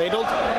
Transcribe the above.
fabled.